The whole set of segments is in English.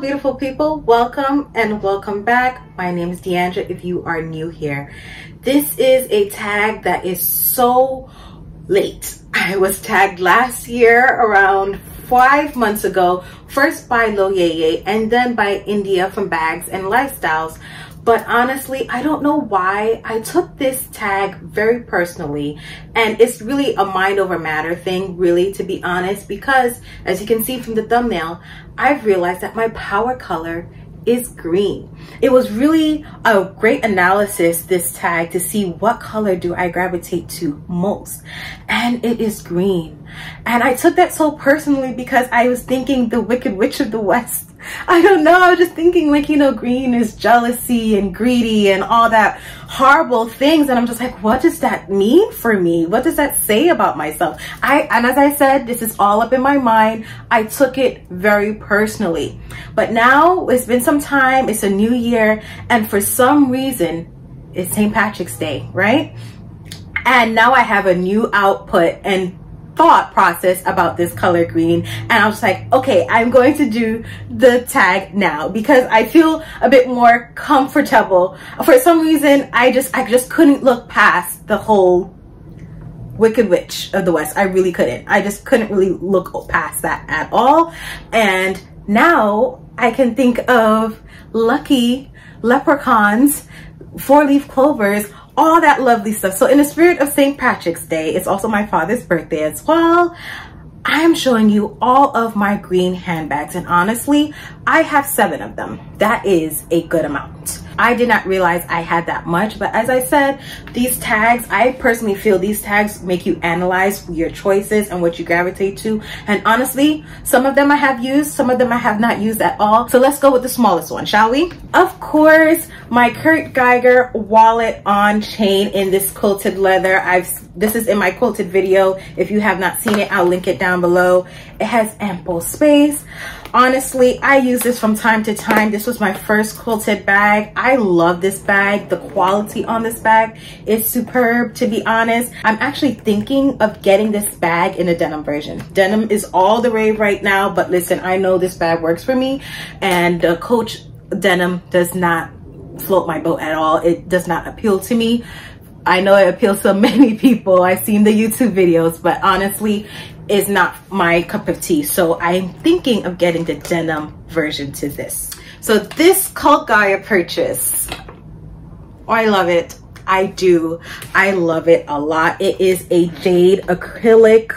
Beautiful people. Welcome and welcome back. My name is Deandra if you are new here. This is a tag that is so late. I was tagged last year around five months ago, first by Lo Yeye and then by India from Bags and Lifestyles. But honestly, I don't know why I took this tag very personally. And it's really a mind over matter thing, really, to be honest, because as you can see from the thumbnail, I've realized that my power color is green. It was really a great analysis, this tag, to see what color do I gravitate to most. And it is green. And I took that so personally because I was thinking the Wicked Witch of the West I don't know. I was just thinking like, you know, green is jealousy and greedy and all that horrible things. And I'm just like, what does that mean for me? What does that say about myself? I, and as I said, this is all up in my mind. I took it very personally, but now it's been some time. It's a new year. And for some reason, it's St. Patrick's Day, right? And now I have a new output and thought process about this color green and I was like, okay, I'm going to do the tag now because I feel a bit more comfortable. For some reason, I just, I just couldn't look past the whole Wicked Witch of the West. I really couldn't. I just couldn't really look past that at all. And now I can think of lucky leprechauns, four leaf clovers, all that lovely stuff. So in the spirit of St. Patrick's Day, it's also my father's birthday as well. I am showing you all of my green handbags and honestly, I have seven of them. That is a good amount. I did not realize I had that much, but as I said, these tags, I personally feel these tags make you analyze your choices and what you gravitate to. And honestly, some of them I have used, some of them I have not used at all. So let's go with the smallest one, shall we? Of course, my Kurt Geiger wallet on chain in this quilted leather. I've this is in my quilted video. If you have not seen it, I'll link it down below. It has ample space. Honestly, I use this from time to time. This was my first quilted bag. I love this bag. The quality on this bag is superb, to be honest. I'm actually thinking of getting this bag in a denim version. Denim is all the rave right now, but listen, I know this bag works for me and the Coach denim does not float my boat at all. It does not appeal to me. I know it appeals to many people. I've seen the YouTube videos, but honestly, is not my cup of tea. So I'm thinking of getting the denim version to this. So this Cult Gaia purchase, oh, I love it. I do. I love it a lot. It is a jade acrylic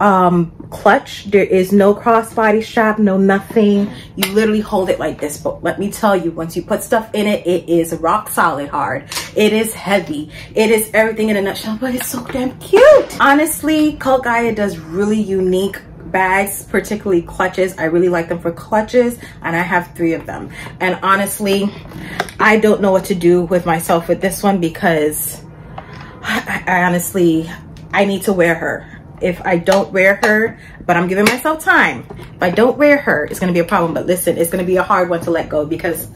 um, clutch. There is no crossbody strap, no nothing. You literally hold it like this. But let me tell you, once you put stuff in it, it is rock solid hard. It is heavy. It is everything in a nutshell, but it's so damn cute. Honestly, Cult Gaia does really unique bags, particularly clutches. I really like them for clutches and I have three of them. And honestly, I don't know what to do with myself with this one because I, I honestly, I need to wear her if I don't wear her, but I'm giving myself time. If I don't wear her, it's gonna be a problem. But listen, it's gonna be a hard one to let go because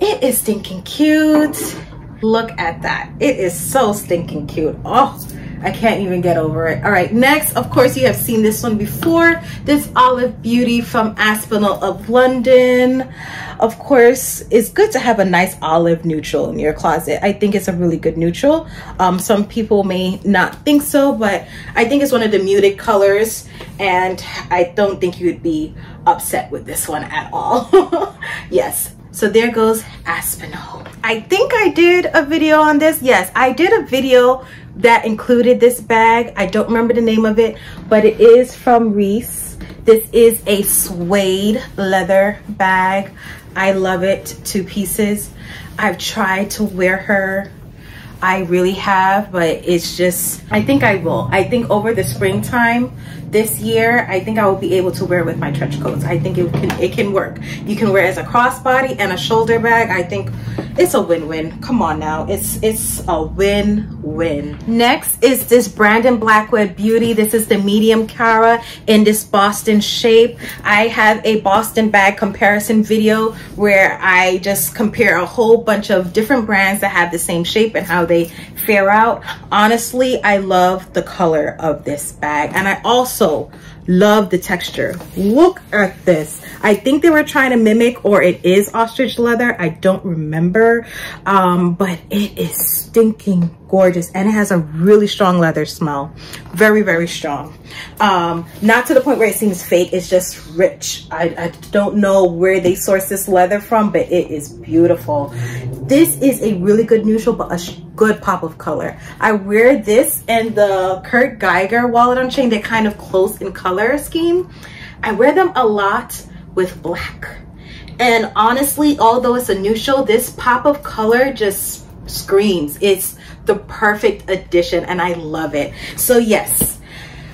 it is stinking cute. Look at that. It is so stinking cute. Oh, I can't even get over it. All right, next, of course, you have seen this one before. This Olive Beauty from Aspinal of London. Of course, it's good to have a nice olive neutral in your closet. I think it's a really good neutral. Um, some people may not think so, but I think it's one of the muted colors and I don't think you would be upset with this one at all. yes, so there goes Aspinal. I think I did a video on this. Yes, I did a video that included this bag. I don't remember the name of it, but it is from Reiss. This is a suede leather bag. I love it to pieces. I've tried to wear her. I really have, but it's just, I think I will. I think over the springtime, this year, I think I will be able to wear with my trench coats. I think it can, it can work. You can wear as a crossbody and a shoulder bag. I think it's a win-win. Come on now. It's, it's a win-win. Next is this Brandon Blackwood Beauty. This is the medium Cara in this Boston shape. I have a Boston bag comparison video where I just compare a whole bunch of different brands that have the same shape and how they fare out. Honestly, I love the color of this bag. And I also love the texture. Look at this. I think they were trying to mimic or it is ostrich leather. I don't remember, um, but it is stinking gorgeous and it has a really strong leather smell. Very, very strong. Um, not to the point where it seems fake. It's just rich. I, I don't know where they source this leather from, but it is beautiful. This is a really good neutral, but a good pop of color. I wear this and the Kurt Geiger wallet on chain. They're kind of close in color scheme. I wear them a lot with black. And honestly, although it's a neutral, this pop of color just screams. It's the perfect addition and I love it. So yes,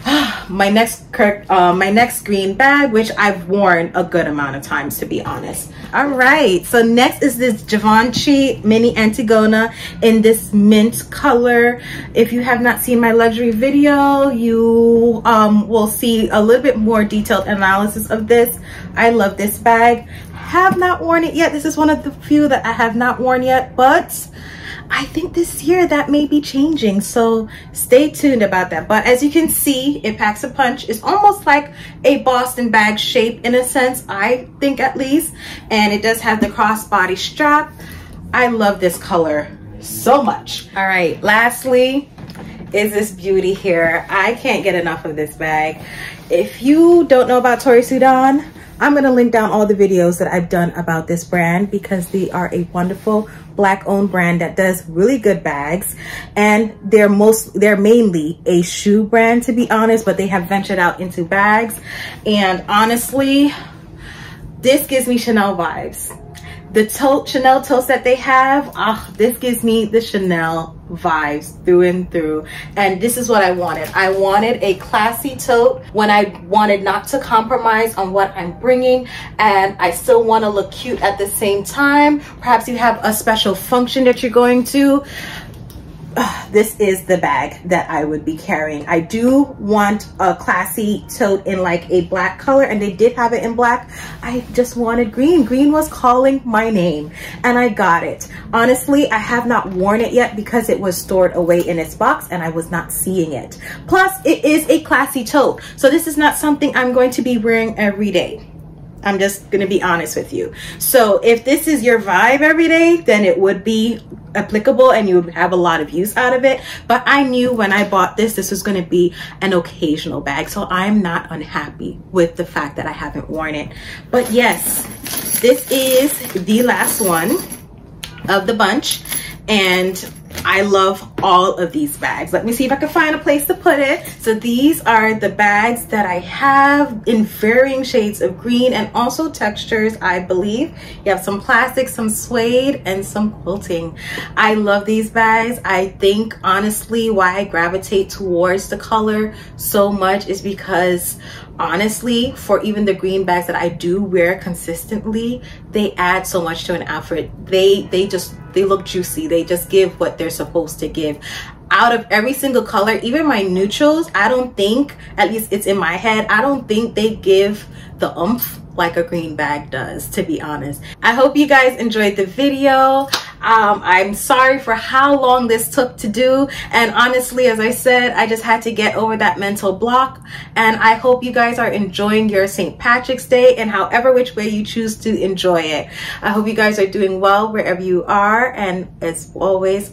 my next uh, my next green bag, which I've worn a good amount of times to be honest. All right, so next is this Givenchy Mini Antigona in this mint color. If you have not seen my luxury video, you um, will see a little bit more detailed analysis of this. I love this bag. Have not worn it yet. This is one of the few that I have not worn yet, but I think this year that may be changing. So stay tuned about that. But as you can see, it packs a punch. It's almost like a Boston bag shape in a sense, I think at least. And it does have the crossbody strap. I love this color so much. All right, lastly is this beauty here. I can't get enough of this bag. If you don't know about Tori Sudan, I'm gonna link down all the videos that I've done about this brand because they are a wonderful black owned brand that does really good bags and they're most they're mainly a shoe brand to be honest but they have ventured out into bags and honestly this gives me Chanel vibes the tote Chanel totes that they have ah this gives me the Chanel vibes through and through. And this is what I wanted. I wanted a classy tote when I wanted not to compromise on what I'm bringing. And I still want to look cute at the same time. Perhaps you have a special function that you're going to this is the bag that I would be carrying. I do want a classy tote in like a black color and they did have it in black. I just wanted green. Green was calling my name and I got it. Honestly, I have not worn it yet because it was stored away in its box and I was not seeing it. Plus, it is a classy tote. So this is not something I'm going to be wearing every day. I'm just gonna be honest with you. So if this is your vibe every day, then it would be applicable and you would have a lot of use out of it. But I knew when I bought this, this was gonna be an occasional bag. So I'm not unhappy with the fact that I haven't worn it. But yes, this is the last one of the bunch. And I love all of these bags. Let me see if I can find a place to put it. So these are the bags that I have in varying shades of green and also textures, I believe. You have some plastic, some suede, and some quilting. I love these bags. I think honestly why I gravitate towards the color so much is because honestly for even the green bags that I do wear consistently they add so much to an outfit they they just they look juicy they just give what they're supposed to give out of every single color even my neutrals I don't think at least it's in my head I don't think they give the oomph like a green bag does to be honest I hope you guys enjoyed the video um, I'm sorry for how long this took to do. And honestly, as I said, I just had to get over that mental block. And I hope you guys are enjoying your St. Patrick's Day and however which way you choose to enjoy it. I hope you guys are doing well wherever you are. And as always,